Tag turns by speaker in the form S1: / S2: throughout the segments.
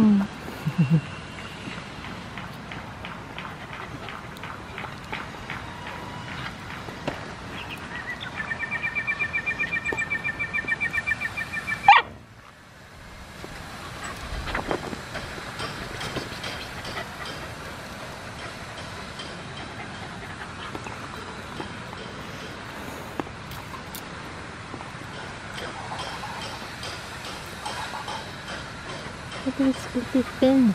S1: うん。Please, please, pen.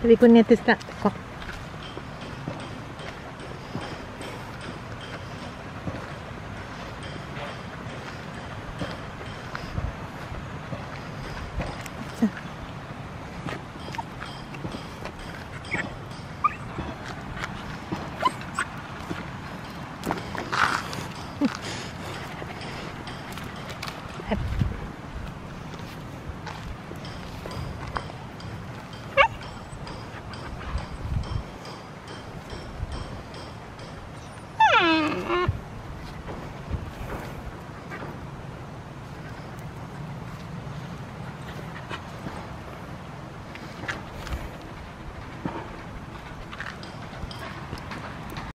S1: Telefon ni atas tak? Kok.